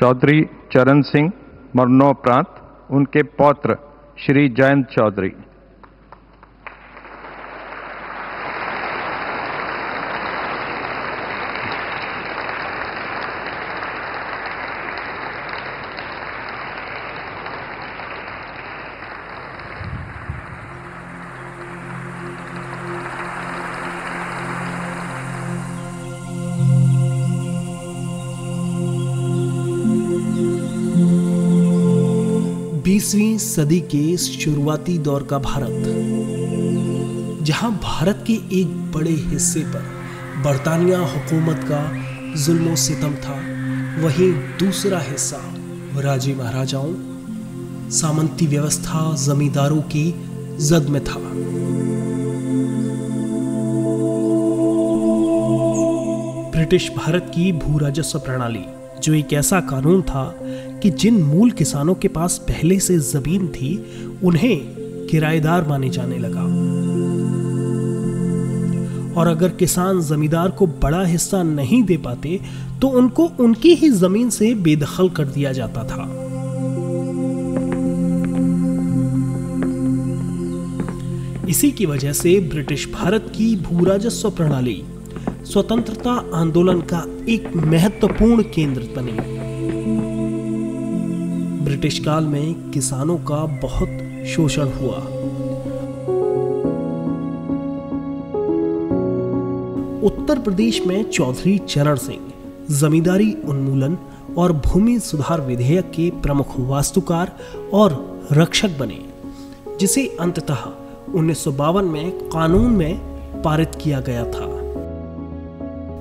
चौधरी चरण सिंह मरणोपरांत उनके पौत्र श्री जयंत चौधरी। बीसवीं सदी के शुरुआती दौर का भारत, जहाँ भारत के एक बड़े हिस्से पर बरतानिया हुकूमत का जुल्म सितम था, वहीं दूसरा हिस्सा राजे महाराजाओं, सामंती व्यवस्था जमींदारों की जद में था। ब्रिटिश भारत की भू राजस्व प्रणाली, जो एक ऐसा कानून था कि जिन मूल किसानों के पास पहले से ज़मीन थी, उन्हें किराएदार माने जाने लगा। और अगर किसान जमींदार को बड़ा हिस्सा नहीं दे पाते तो उनको उनकी ही ज़मीन से बेदखल कर दिया जाता था। इसी की वजह से ब्रिटिश भारत की भू राजस्व प्रणाली, स्वतंत्रता आंदोलन का एक महत्वपूर्ण केंद्र बनी। ब्रिटिश काल में किसानों का बहुत शोषण हुआ। उत्तर प्रदेश में चौधरी चरण सिंह, जमींदारी उन्मूलन और भूमि सुधार विधेयक के प्रमुख वास्तुकार और रक्षक बने, जिसे अंततः उन्नीस सौ बावन में कानून में पारित किया गया था।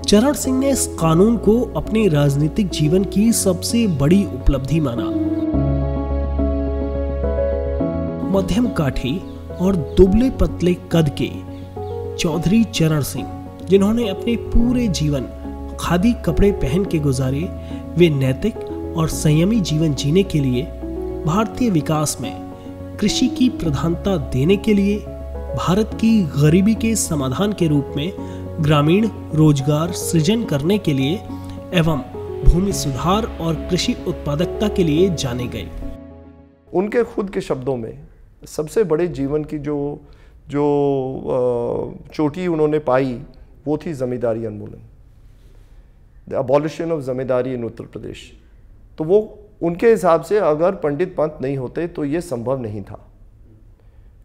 चरण सिंह ने इस कानून को अपने राजनीतिक जीवन की सबसे बड़ी उपलब्धि माना। मध्यम काठी और दुबले पतले कद के चौधरी चरण सिंह, जिन्होंने अपने पूरे जीवन खादी कपड़े पहन के गुजारे, वे नैतिक और संयमी जीवन जीने के लिए, भारतीय विकास में कृषि की प्रधानता देने के लिए, भारत की गरीबी के समाधान के रूप में ग्रामीण रोज़गार सृजन करने के लिए एवं भूमि सुधार और कृषि उत्पादकता के लिए जाने गए। उनके खुद के शब्दों में सबसे बड़े जीवन की जो जो चोटी उन्होंने पाई, वो थी ज़मींदारी उन्मूलन the abolition of zamindari in Uttar Pradesh तो वो, उनके हिसाब से अगर पंडित पंत नहीं होते तो ये संभव नहीं था।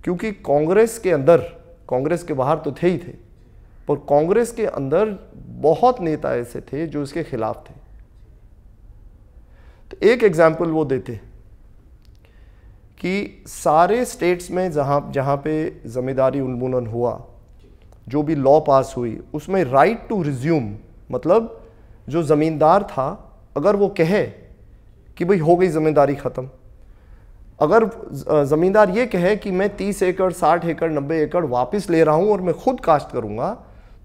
क्योंकि कांग्रेस के अंदर, कांग्रेस के बाहर तो थे ही थे, पर कांग्रेस के अंदर बहुत नेता ऐसे थे जो इसके खिलाफ थे। तो एक एग्ज़ाम्पल वो देते। कि सारे स्टेट्स में जहाँ जहाँ पे ज़मींदारी उन्मूलन हुआ, जो भी लॉ पास हुई, उसमें राइट टू रिज्यूम मतलब जो ज़मींदार था, अगर वो कहे कि भाई हो गई ज़मींदारी ख़त्म, अगर ज़मींदार ये कहे कि मैं तीस एकड़, साठ एकड़, नब्बे एकड़ वापस ले रहा हूँ और मैं खुद काश्त करूँगा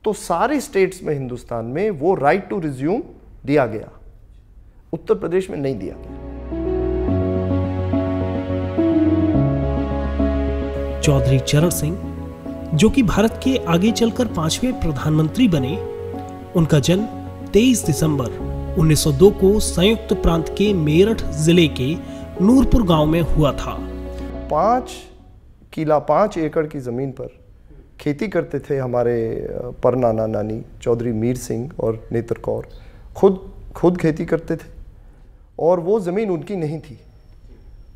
तो सारे स्टेट्स में हिंदुस्तान में वो राइट टू रिज्यूम दिया गया। उत्तर प्रदेश में नहीं दिया गया। चौधरी चरण सिंह, जो कि भारत के आगे चलकर पाँचवें प्रधानमंत्री बने, उनका जन्म 23 दिसंबर 1902 को संयुक्त प्रांत के मेरठ ज़िले के नूरपुर गाँव में हुआ था। पाँच, किला पाँच एकड़ की ज़मीन पर खेती करते थे हमारे पर नाना नानी चौधरी मीर सिंह और नेत्र कौर। खुद खुद खेती करते थे और वो ज़मीन उनकी नहीं थी।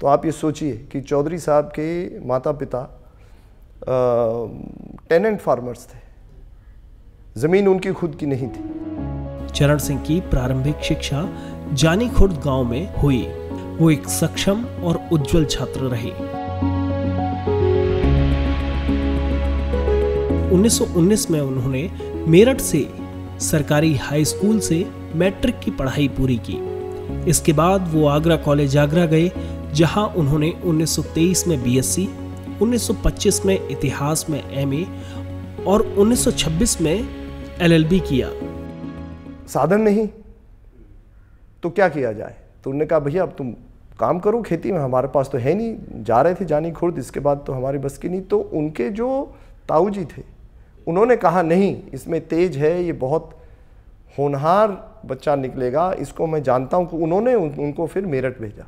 तो आप ये सोचिए कि चौधरी साहब के माता पिता टेनेंट फार्मर्स थे। ज़मीन उनकी खुद की नहीं थी। चरण सिंह की प्रारंभिक शिक्षा जानी खुर्द गाँव में हुई। वो एक सक्षम और उज्जवल छात्र रहे। 1919 में उन्होंने मेरठ से सरकारी हाई स्कूल से मैट्रिक की पढ़ाई पूरी की। इसके बाद वो आगरा कॉलेज आगरा गए जहाँ उन्होंने 1923 में बीएससी, 1925 में इतिहास में एमए और 1926 में एलएलबी किया। साधन नहीं तो क्या किया जाए? तो उन्होंने कहा भैया अब तुम काम करो खेती में हमारे पास तो है नहीं जा रहे थे जानी खुर्द इसके बाद तो हमारी बस की नहीं। तो उनके जो ताऊ जी थे उन्होंने कहा नहीं इसमें तेज है ये बहुत होनहार बच्चा निकलेगा इसको मैं जानता हूँ उन्होंने उन, उनको फिर मेरठ भेजा।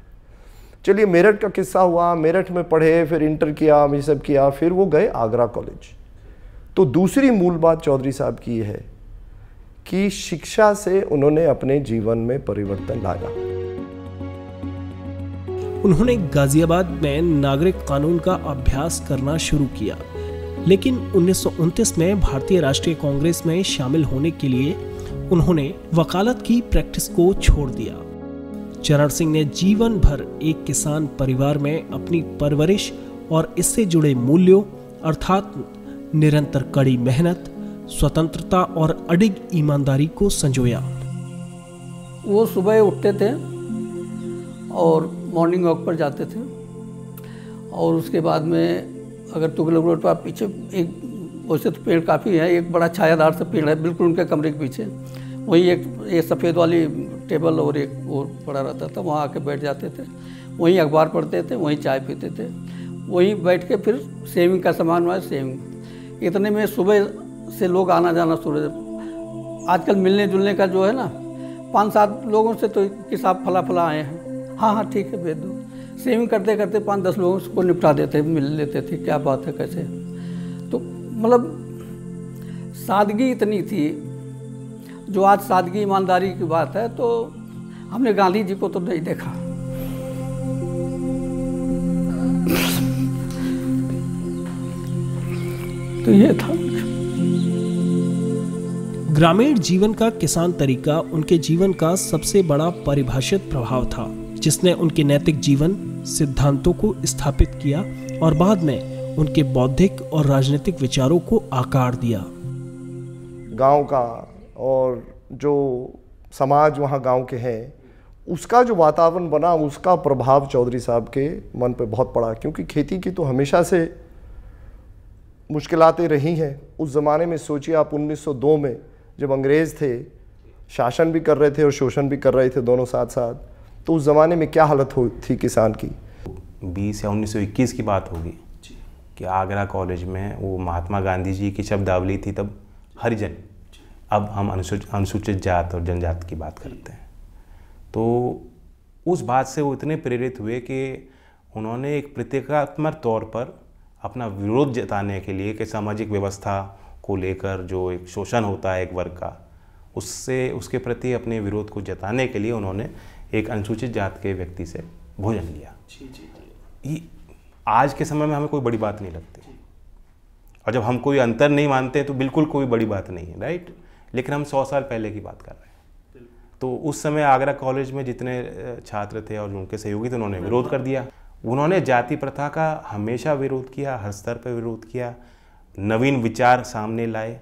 चलिए मेरठ का किस्सा हुआ, मेरठ में पढ़े, फिर इंटर किया, ये सब किया, फिर वो गए आगरा कॉलेज। तो दूसरी मूल बात चौधरी साहब की है कि शिक्षा से उन्होंने अपने जीवन में परिवर्तन लाया। उन्होंने गाजियाबाद में नागरिक कानून का अभ्यास करना शुरू किया, लेकिन उन्नीस सौ उनतीस में भारतीय राष्ट्रीय कांग्रेस में शामिल होने के लिए उन्होंने वकालत की प्रैक्टिस को छोड़ दिया। चरण सिंह ने जीवन भर एक किसान परिवार में अपनी परवरिश और इससे जुड़े मूल्यों, अर्थात निरंतर कड़ी मेहनत, स्वतंत्रता और अडिग ईमानदारी को संजोया। वो सुबह उठते थे और मॉर्निंग वॉक पर जाते थे और उसके बाद में अगर तुगलक रोड पर पीछे एक, वैसे तो पेड़ काफ़ी है, एक बड़ा छायादार सा पेड़ है, बिल्कुल उनके कमरे के पीछे। वही एक, ये सफ़ेद वाली टेबल और एक और पड़ा रहता था, वहाँ आके बैठ जाते थे। वहीं अखबार पढ़ते थे, वहीं चाय पीते थे। वहीं बैठ के फिर सेविंग का सामान हुआ सेविंग इतने में सुबह से लोग आना जाना शुरू आजकल मिलने जुलने का जो है ना, पाँच सात लोगों से तो कि साहब फला फला आए हैं। हाँ हाँ ठीक है, भेज दो। सेविंग करते करते पाँच दस लोगों को निपटा देते, मिल लेते थे, क्या बात है, कैसे? तो मतलब सादगी इतनी थी जो आज सादगी ईमानदारी की बात है तो हमने गांधी जी को तो नहीं देखा। तो ये था। ग्रामीण जीवन का किसान तरीका उनके जीवन का सबसे बड़ा परिभाषित प्रभाव था जिसने उनके नैतिक जीवन सिद्धांतों को स्थापित किया और बाद में उनके बौद्धिक और राजनीतिक विचारों को आकार दिया। गाँव का और जो समाज वहाँ गाँव के हैं उसका जो वातावरण बना उसका प्रभाव चौधरी साहब के मन पे बहुत पड़ा क्योंकि खेती की तो हमेशा से मुश्किलातें रही हैं। उस ज़माने में सोचिए आप 1902 में जब अंग्रेज़ थे शासन भी कर रहे थे और शोषण भी कर रहे थे दोनों साथ साथ तो उस ज़माने में क्या हालत हो थी किसान की? बीस या 1921 की बात होगी कि आगरा कॉलेज में वो महात्मा गांधी जी की शब्दावली थी तब हरिजन। अब हम अनुसूचित अनुसूचित जात और जनजात की बात करते हैं। तो उस बात से वो इतने प्रेरित हुए कि उन्होंने एक प्रतीकात्मक तौर पर अपना विरोध जताने के लिए कि सामाजिक व्यवस्था को लेकर जो एक शोषण होता है एक वर्ग का उससे उसके प्रति अपने विरोध को जताने के लिए उन्होंने एक अनुसूचित जात के व्यक्ति से भोजन लिया। जी जी जी। आज के समय में हमें कोई बड़ी बात नहीं लगती। और जब हम कोई अंतर नहीं मानते तो बिल्कुल कोई बड़ी बात नहीं है राइट? लेकिन हम सौ साल पहले की बात कर रहे हैं। तो उस समय आगरा कॉलेज में जितने छात्र थे और उनके सहयोगी थे उन्होंने विरोध कर दिया। उन्होंने जाति प्रथा का हमेशा विरोध किया हर स्तर पर विरोध किया नवीन विचार सामने लाए।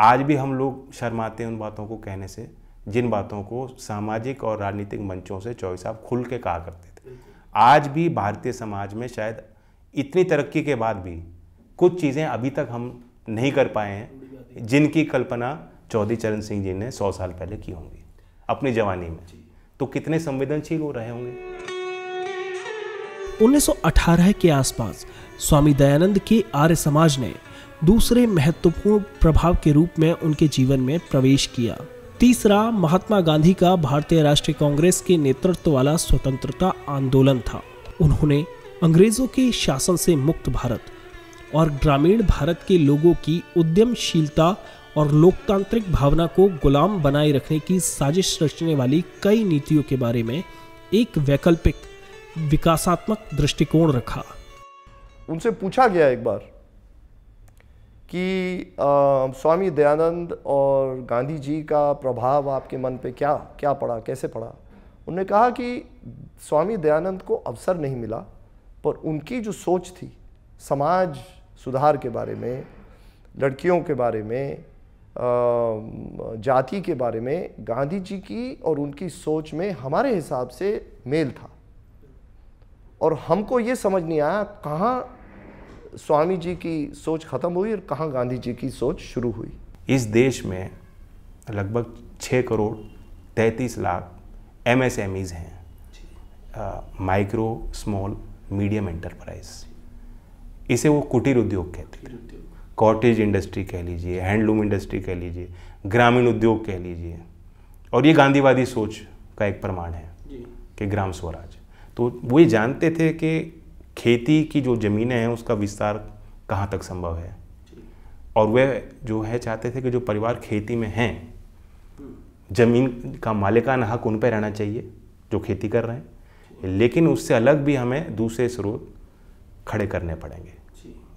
आज भी हम लोग शर्माते हैं उन बातों को कहने से जिन बातों को सामाजिक और राजनीतिक मंचों से चौबीस साहब खुल के कहा करते थे। आज भी भारतीय समाज में शायद इतनी तरक्की के बाद भी कुछ चीज़ें अभी तक हम नहीं कर पाए हैं जिनकी कल्पना चौधरी चरण सिंह जी ने सौ साल पहले की होंगी अपनी जवानी में। तो कितने संवेदनशील हो रहे होंगे? 1918 के आसपास स्वामी दयानंद के आर्य समाज ने दूसरे महत्वपूर्ण प्रभाव के रूप में उनके जीवन में प्रवेश किया। तीसरा महात्मा गांधी का भारतीय राष्ट्रीय कांग्रेस के नेतृत्व वाला स्वतंत्रता आंदोलन था। उन्होंने अंग्रेज़ों के शासन से मुक्त भारत और ग्रामीण भारत के लोगों की उद्यमशीलता और लोकतांत्रिक भावना को गुलाम बनाए रखने की साजिश रचने वाली कई नीतियों के बारे में एक वैकल्पिक विकासात्मक दृष्टिकोण रखा। उनसे पूछा गया एक बार कि आ, स्वामी दयानंद और गांधी जी का प्रभाव आपके मन पे क्या क्या पड़ा कैसे पड़ा? उन्होंने कहा कि स्वामी दयानंद को अवसर नहीं मिला पर उनकी जो सोच थी समाज सुधार के बारे में लड़कियों के बारे में जाति के बारे में गांधी जी की और उनकी सोच में हमारे हिसाब से मेल था। और हमको ये समझ नहीं आया कहाँ स्वामी जी की सोच ख़त्म हुई और कहाँ गांधी जी की सोच शुरू हुई। इस देश में लगभग छः करोड़ तैंतीस lakh M S M Es हैं। माइक्रो स्मॉल मीडियम एंटरप्राइज इसे वो कुटीर उद्योग कहते हैं। कॉटेज इंडस्ट्री कह लीजिए हैंडलूम इंडस्ट्री कह लीजिए ग्रामीण उद्योग कह लीजिए। और ये गांधीवादी सोच का एक प्रमाण है कि ग्राम स्वराज। तो वो ये जानते थे कि खेती की जो ज़मीनें हैं उसका विस्तार कहाँ तक संभव है? और वे जो है चाहते थे कि जो परिवार खेती में हैं ज़मीन का मालिकाना हक उन पर रहना चाहिए जो खेती कर रहे हैं। लेकिन उससे अलग भी हमें दूसरे स्रोत खड़े करने पड़ेंगे।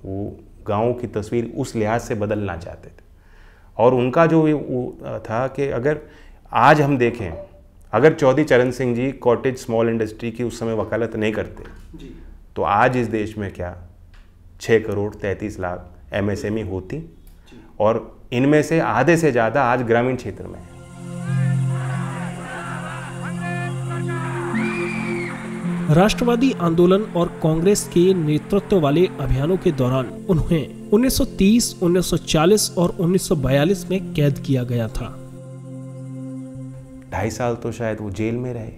वो गाँव की तस्वीर उस लिहाज से बदलना चाहते थे। और उनका जो था कि अगर आज हम देखें अगर Chaudhary Charan Singh ji cottage small industry की उस समय वकालत नहीं करते तो आज इस देश में क्या छः करोड़ तैंतीस लाख एमएसएमई होती और इनमें से आधे से ज़्यादा आज ग्रामीण क्षेत्र में है। राष्ट्रवादी आंदोलन और कांग्रेस के नेतृत्व वाले अभियानों के दौरान उन्हें 1930, 1940 और 1942 में कैद किया गया था। ढाई साल तो शायद वो जेल में रहे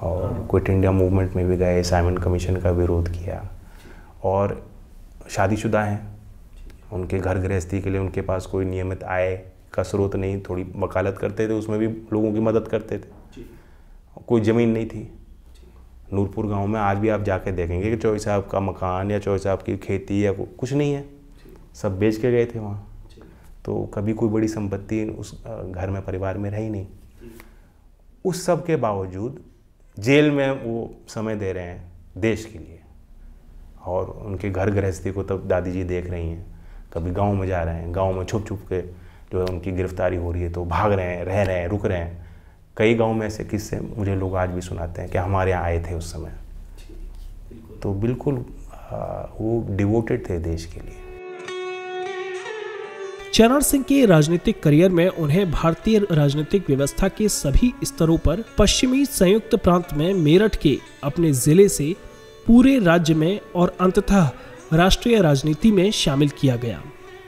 और क्विट इंडिया मूवमेंट में भी गए साइमन कमीशन का विरोध किया और शादीशुदा हैं। उनके घर गृहस्थी के लिए उनके पास कोई नियमित आय का स्रोत नहीं थोड़ी वकालत करते थे उसमें भी लोगों की मदद करते थे। कोई ज़मीन नहीं थी। नूरपुर गाँव में आज भी आप जाके देखेंगे कि चौई साहब का मकान या चौई साहब की खेती या कुछ नहीं है। सब बेच के गए थे वहाँ। तो कभी कोई बड़ी संपत्ति उस घर में, परिवार में रही नहीं। उस सब के बावजूद जेल में वो समय दे रहे हैं देश के लिए। और उनके घर गृहस्थी को तब दादी जी देख रही हैं। कभी गाँव में जा रहे हैं, गाँव में छुप छुप के जो है उनकी गिरफ्तारी हो रही है तो भाग रहे हैं, रह रहे हैं, रुक रहे हैं। कई गाँव में ऐसे किस्से मुझे लोग आज भी सुनाते हैं कि हमारे यहाँ आए थे उस समय। तो बिल्कुल वो डिवोटेड थे देश के लिए। चरण सिंह के राजनीतिक करियर में उन्हें भारतीय राजनीतिक व्यवस्था के सभी स्तरों पर पश्चिमी संयुक्त प्रांत में मेरठ के अपने ज़िले से पूरे राज्य में और अंततः राष्ट्रीय राजनीति में शामिल किया गया।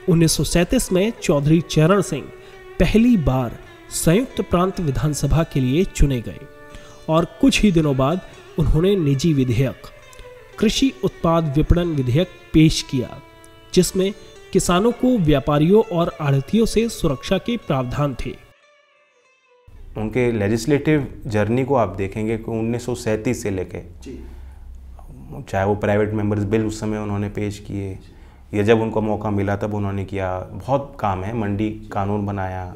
उन्नीस में चौधरी चरण सिंह पहली बार संयुक्त प्रांत विधानसभा के लिए चुने गए और कुछ ही दिनों बाद उन्होंने निजी विधेयक कृषि उत्पाद विपणन विधेयक पेश किया जिसमें किसानों को व्यापारियों और आढ़तियों से सुरक्षा के प्रावधान थे। उनके लेजिस्लेटिव जर्नी को आप देखेंगे कि उन्नीस सौ सैंतीस से लेके चाहे वो प्राइवेट मेंबर्स बिल उस समय उन्होंने पेश किए या जब उनको मौका मिला तब उन्होंने किया। बहुत काम है मंडी कानून बनाया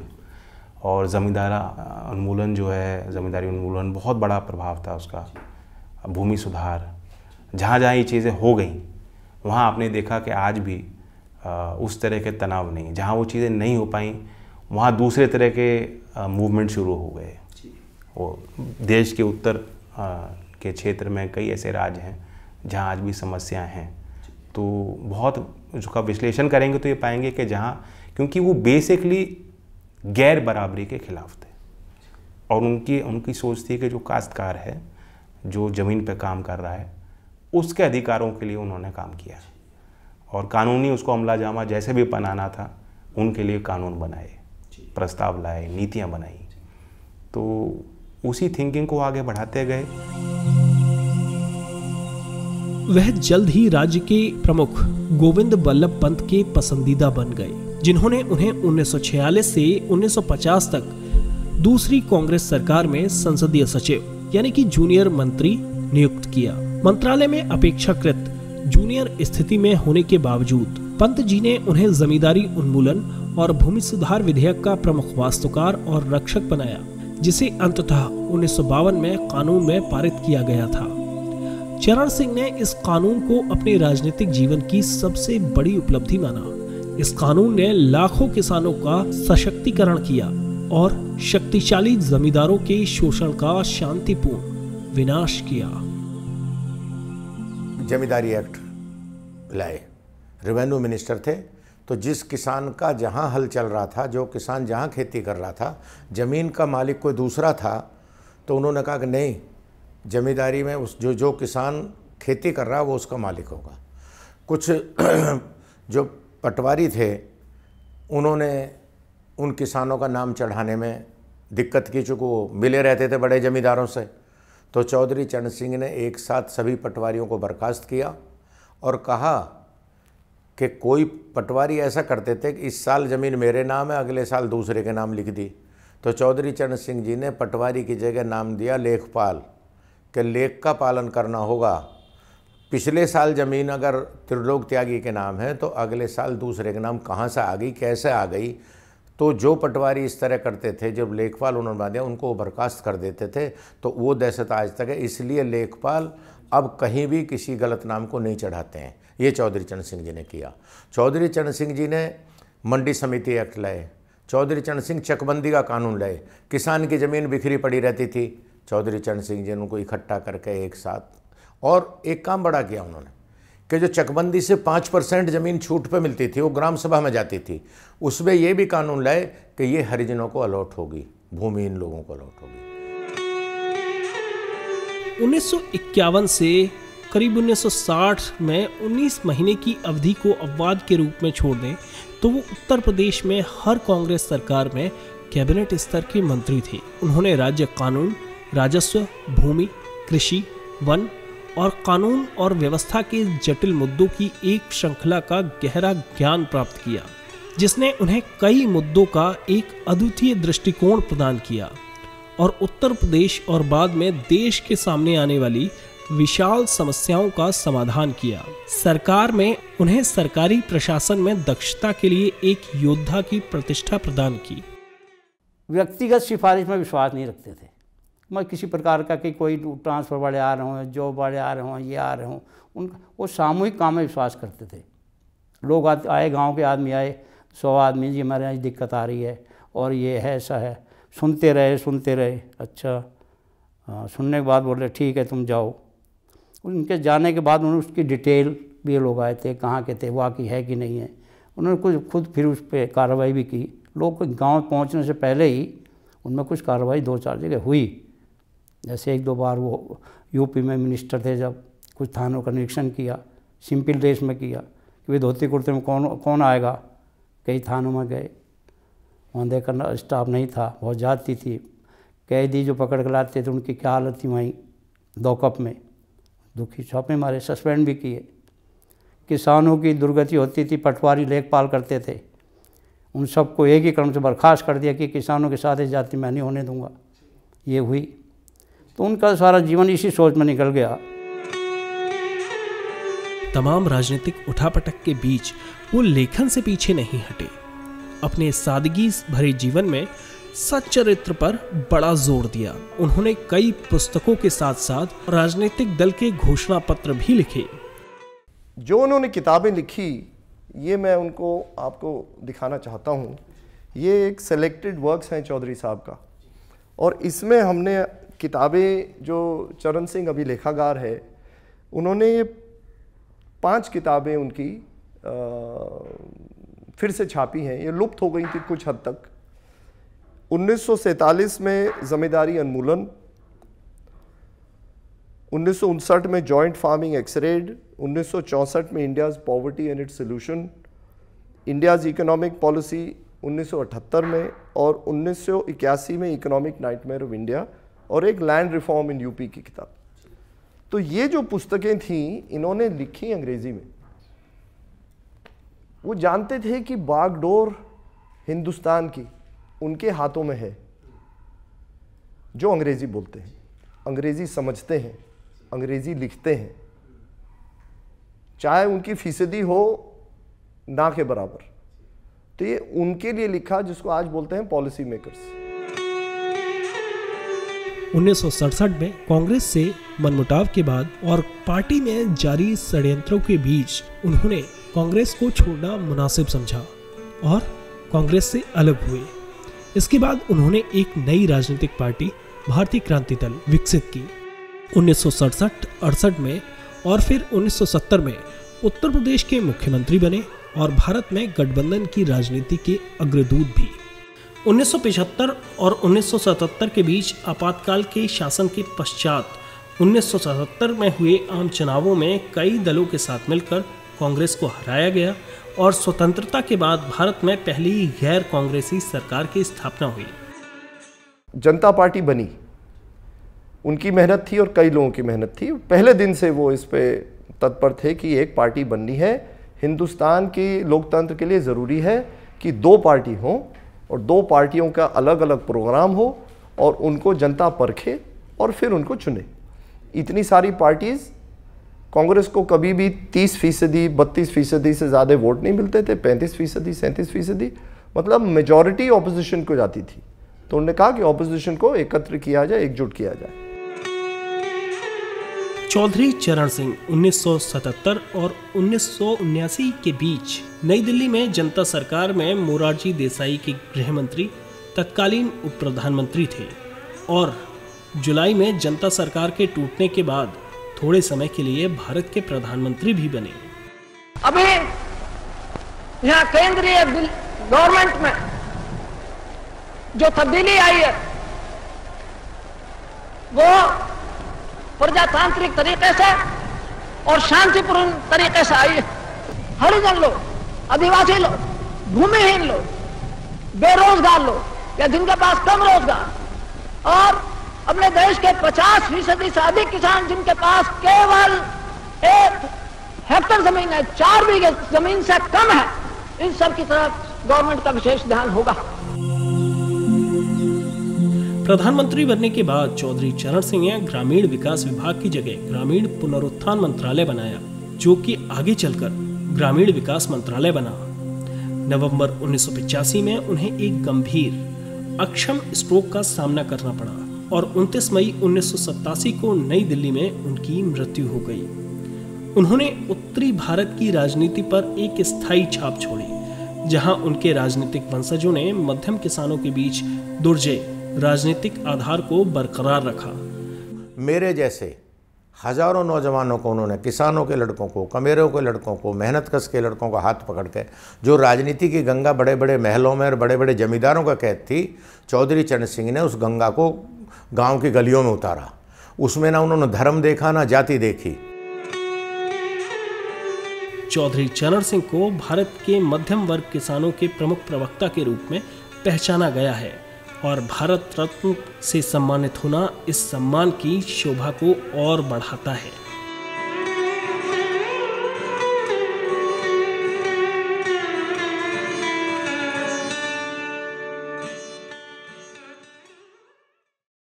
और ज़मींदारा उन्मूलन जो है ज़मींदारी उन्मूलन बहुत बड़ा प्रभाव था उसका। भूमि सुधार जहाँ जहाँ ये चीज़ें हो गई वहाँ आपने देखा कि आज भी उस तरह के तनाव नहीं जहाँ वो चीज़ें नहीं हो पाई वहाँ दूसरे तरह के मूवमेंट शुरू हो गए। वो देश के उत्तर के क्षेत्र में कई ऐसे राज्य हैं जहाँ आज भी समस्याएँ हैं। तो बहुत उसका विश्लेषण करेंगे तो ये पाएँगे कि जहाँ क्योंकि वो बेसिकली गैर बराबरी के खिलाफ थे। और उनकी उनकी सोच थी कि जो काश्तकार है जो ज़मीन पर काम कर रहा है उसके अधिकारों के लिए उन्होंने काम किया। और कानूनी उसको अमला जामा जैसे भी बनाना था उनके लिए कानून बनाए प्रस्ताव लाए नीतियाँ बनाई। तो उसी थिंकिंग को आगे बढ़ाते गए। वह जल्द ही राज्य के प्रमुख गोविंद बल्लभ पंत के पसंदीदा बन गए। जिन्होंने उन्हें 1946 से 1950 तक दूसरी कांग्रेस सरकार में संसदीय सचिव, यानी कि जूनियर मंत्री नियुक्त किया। मंत्रालय में अपेक्षाकृत जूनियर स्थिति में होने के बावजूद पंत जी ने उन्हें जमींदारी उन्मूलन और भूमि सुधार विधेयक का प्रमुख वास्तुकार और रक्षक बनाया, जिसे अंततः उन्नीस सौ बावन में कानून में पारित किया गया था। चरण सिंह ने इस कानून को अपने राजनीतिक जीवन की सबसे बड़ी उपलब्धि माना। इस कानून ने लाखों किसानों का सशक्तिकरण किया और शक्तिशाली जमींदारों के शोषण का शांतिपूर्ण विनाश किया। जमींदारी एक्ट लाए। रेवेन्यू मिनिस्टर थे। तो जिस किसान का जहाँ हल चल रहा था, जो किसान जहाँ खेती कर रहा था, ज़मीन का मालिक कोई दूसरा था तो उन्होंने कहा कि नहीं, जमींदारी में उस जो जो किसान खेती कर रहा है, वो उसका मालिक होगा। कुछ जो पटवारी थे, उन्होंने उन किसानों का नाम चढ़ाने में दिक्कत की, चूँकि वो मिले रहते थे बड़े ज़मींदारों से। तो चौधरी चरण सिंह ने एक साथ सभी पटवारियों को बर्खास्त किया और कहा कि कोई पटवारी ऐसा करते थे कि इस साल ज़मीन मेरे नाम है, अगले साल दूसरे के नाम लिख दी। तो चौधरी चरण सिंह जी ने पटवारी की जगह नाम दिया लेखपाल, कि लेख का पालन करना होगा। पिछले साल ज़मीन अगर त्रिलोक त्यागी के नाम है तो अगले साल दूसरे के नाम कहाँ से आ गई, कैसे आ गई? तो जो पटवारी इस तरह करते थे, जब लेखपाल उन्होंने बना दिया, उनको बर्खास्त कर देते थे। तो वो दहशत आज तक है, इसलिए लेखपाल अब कहीं भी किसी गलत नाम को नहीं चढ़ाते हैं। ये चौधरी चरण सिंह जी ने किया। चौधरी चरण सिंह जी ने मंडी समिति एक्ट लाए। चौधरी चरण सिंह चकबंदी का कानून लाए। किसान की ज़मीन बिखरी पड़ी रहती थी। चौधरी चरण सिंह जी ने उनको इकट्ठा करके एक साथ और एक काम बड़ा किया उन्होंने कि जो चकबंदी से पाँच परसेंट ज़मीन छूट पे मिलती थी, वो ग्राम सभा में जाती थी, उसमें ये भी कानून लाए कि ये हरिजनों को अलॉट होगी, भूमि इन लोगों को अलॉट होगी। 1951 से करीब 1960 में 19 महीने की अवधि को अपवाद के रूप में छोड़ दें तो वो उत्तर प्रदेश में हर कांग्रेस सरकार में कैबिनेट स्तर के मंत्री थे। उन्होंने राज्य कानून, राजस्व, भूमि, कृषि, वन और कानून और व्यवस्था के जटिल मुद्दों की एक श्रृंखला का गहरा ज्ञान प्राप्त किया, जिसने उन्हें कई मुद्दों का एक अद्वितीय दृष्टिकोण प्रदान किया। और उत्तर प्रदेश और बाद में देश के सामने आने वाली विशाल समस्याओं का समाधान किया। सरकार में, उन्हें सरकारी प्रशासन में दक्षता के लिए एक योद्धा की प्रतिष्ठा प्रदान की। व्यक्तिगत सिफारिश में विश्वास नहीं रखते थे। मैं किसी प्रकार का कि कोई ट्रांसफ़र वाले आ रहे हों, जॉब वाले आ रहे हों, ये आ रहे हों उन वो सामूहिक काम में विश्वास करते थे। लोग आए, गाँव के आदमी आए, सौ आदमी, जी हमारे यहाँ दिक्कत आ रही है, और ये है, ऐसा है। सुनते रहे सुनते रहे अच्छा हाँ सुनने के बाद बोले ठीक है, तुम जाओ। उनके जाने के बाद उन्होंने उसकी डिटेल भी लोग आए थे, कहाँ के थे वाकई है कि नहीं है। उन्होंने कुछ, खुद फिर उस पर कार्रवाई भी की। लोग गाँव पहुँचने से पहले ही उनमें कुछ कार्रवाई दो चार जगह हुई। जैसे एक दो बार वो यूपी में मिनिस्टर थे जब कुछ थानों का निरीक्षण किया, सिंपल ड्रेस में किया कि भाई धोती कुर्ते में कौन कौन आएगा? कई थानों में गए। वहाँ देखकर स्टाफ नहीं था, बहुत जाती थी। कैदी जो पकड़ कर लाते थे, उनकी क्या हालत थी वहीं, दो कप में। दुखी छापे मारे, सस्पेंड भी किए। किसानों की दुर्गति होती थी, पटवारी लेखपाल करते थे। उन सबको एक ही क्रम से बर्खास्त कर दिया कि किसानों के साथ इस जाति मैं नहीं होने दूँगा। ये हुई। तो उनका सारा जीवन इसी सोच में निकल गया। तमाम राजनीतिक उठापटक के बीच वो लेखन से पीछे नहीं हटे। अपने सादगी भरे जीवन में सच्चरित्र पर बड़ा ज़ोर दिया। उन्होंने कई पुस्तकों के साथ साथ राजनीतिक दल के घोषणा पत्र भी लिखे। जो उन्होंने किताबें लिखी ये मैं उनको आपको दिखाना चाहता हूँ। ये एक सेलेक्टेड वर्क्स हैं चौधरी साहब का। और इसमें हमने किताबें जो चरण सिंह अभी लेखागार है उन्होंने ये पाँच किताबें उनकी आ, फिर से छापी हैं। ये लुप्त हो गई थी कुछ हद तक। उन्नीस सौ सैंतालीस में जमींदारी उन्मूलन उन्नीस में जॉइंट फ़ार्मिंग एक्सरेड उन्नीस सौ चौंसठ में India's poverty and its solution India's economic policy 1978 में और उन्नीस सौ इक्यासी में इकोनॉमिक नाइटमेयर ऑफ़ इंडिया और एक लैंड रिफॉर्म इन यूपी की किताब। तो ये जो पुस्तकें थी, इन्होंने लिखी अंग्रेज़ी में। वो जानते थे कि बागडोर हिंदुस्तान की उनके हाथों में है, जो अंग्रेज़ी बोलते हैं। अंग्रेज़ी समझते हैं, अंग्रेज़ी लिखते हैं। चाहे उनकी फ़ीसदी हो ना के बराबर। तो ये उनके लिए लिखा, जिसको आज बोलते हैं पॉलिसी मेकर्स उन्नीस सौ सड़सठ में कांग्रेस से मनमुटाव के बाद और पार्टी में जारी षड्यंत्रों के बीच उन्होंने कांग्रेस को छोड़ना मुनासिब समझा और कांग्रेस से अलग हुए। इसके बाद उन्होंने एक नई राजनीतिक पार्टी, भारतीय क्रांति दल, विकसित की। उन्नीस अड़सठ में और फिर 1970 में उत्तर प्रदेश के मुख्यमंत्री बने और भारत में गठबंधन की राजनीति के अग्रदूत भी। 1975 और 1977 के बीच आपातकाल के शासन के पश्चात 1977 में हुए आम चुनावों में कई दलों के साथ मिलकर कांग्रेस को हराया गया और स्वतंत्रता के बाद भारत में पहली गैर कांग्रेसी सरकार की स्थापना हुई। जनता पार्टी बनी। उनकी मेहनत थी और कई लोगों की मेहनत थी। पहले दिन से वो इस पे तत्पर थे कि एक पार्टी बननी है। हिंदुस्तान के लोकतंत्र के लिए ज़रूरी है कि दो पार्टी हों। और दो पार्टियों का अलग अलग प्रोग्राम हो और उनको जनता परखे और फिर उनको चुने। इतनी सारी पार्टीज़, कांग्रेस को कभी भी 30 फ़ीसदी, बत्तीस फ़ीसदी से ज़्यादा वोट नहीं मिलते थे 35 फ़ीसदी, सैंतीस फ़ीसदी मतलब मेजॉरिटी ऑपोजिशन को जाती थी। तो उन्होंने कहा कि ऑपोजिशन को एकत्र किया जाए, एकजुट किया जाए। चौधरी चरण सिंह 1977 और उन्नीस के बीच नई दिल्ली में जनता सरकार में मोरारजी देसाई के गृह मंत्री, तत्कालीन उप प्रधानमंत्री थे और जुलाई में जनता सरकार के टूटने के बाद थोड़े समय के लिए भारत के प्रधानमंत्री भी बने। अभी यहाँ केंद्रीय गवर्नमेंट में जो तब्दीली आई है, वो प्रजातांत्रिक तरीके से और शांतिपूर्ण तरीके से आई। हरिजन लोग, आदिवासी लोग, भूमिहीन लोग, बेरोजगार लोग, या जिनके पास कम रोज़गार, और अपने देश के 50 फ़ीसदी से अधिक किसान जिनके पास केवल एक हेक्टर ज़मीन है, चार बीघे ज़मीन से कम है, इन सब की तरफ़ गवर्नमेंट का विशेष ध्यान होगा। प्रधानमंत्री बनने के बाद चौधरी चरण सिंह ने ग्रामीण विकास विभाग की जगह ग्रामीण पुनरुत्थान मंत्रालय बनाया, जो कि आगे चलकर ग्रामीण विकास मंत्रालय बना। नवंबर उन्नीस में उन्हें एक गंभीर, अक्षम स्ट्रोक का सामना करना पड़ा और 29 मई उन्नीस सौ सतासी को नई दिल्ली में उनकी मृत्यु हो गई। उन्होंने उत्तरी भारत की राजनीति पर एक स्थायी छाप छोड़ी, जहाँ उनके राजनीतिक वंशजों ने मध्यम किसानों के बीच दुर्जय राजनीतिक आधार को बरकरार रखा। मेरे जैसे हज़ारों नौजवानों को उन्होंने किसानों के लड़कों को कमेरों के लड़कों को मेहनत कस के लड़कों को हाथ पकड़ के जो राजनीति की गंगा बड़े बड़े महलों में और बड़े बड़े जमींदारों का कैद थी चौधरी चरण सिंह ने उस गंगा को गाँव की गलियों में उतारा। उसमें ना उन्होंने धर्म देखा ना जाति देखी। चौधरी चरण सिंह को भारत के मध्यम वर्ग किसानों के प्रमुख प्रवक्ता के रूप में पहचाना गया है। और भारत रत्न से सम्मानित होना इस सम्मान की शोभा को और बढ़ाता है।